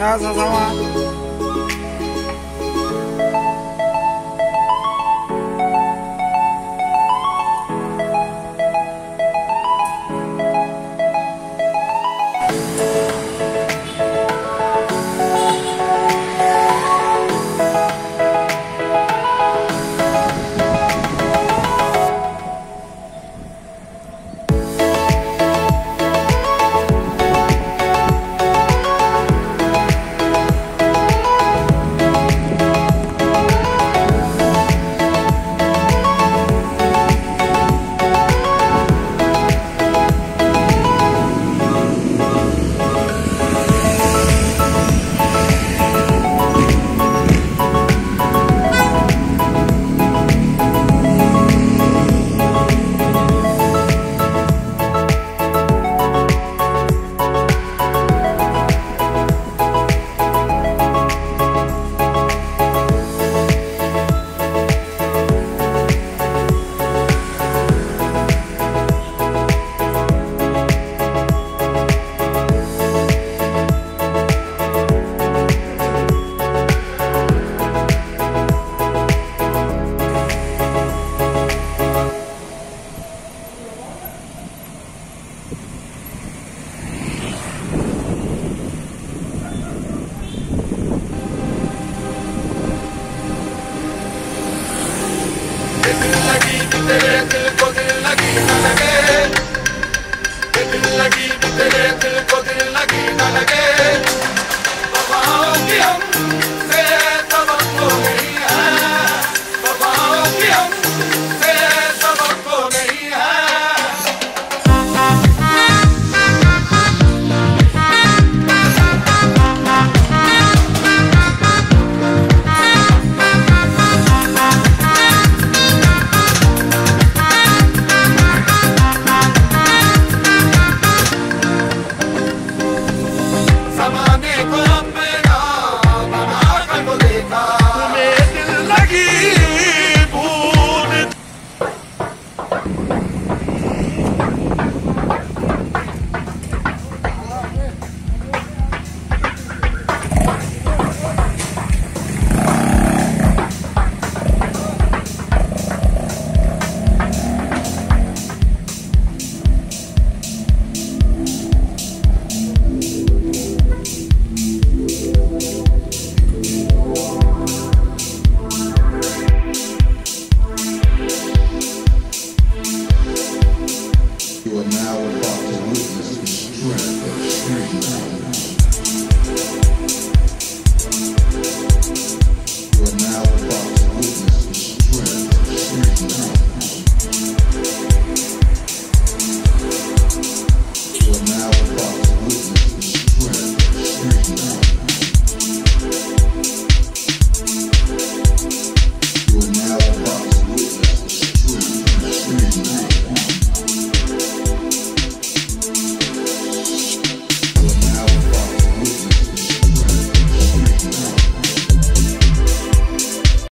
啊，啥啥玩意？You are now about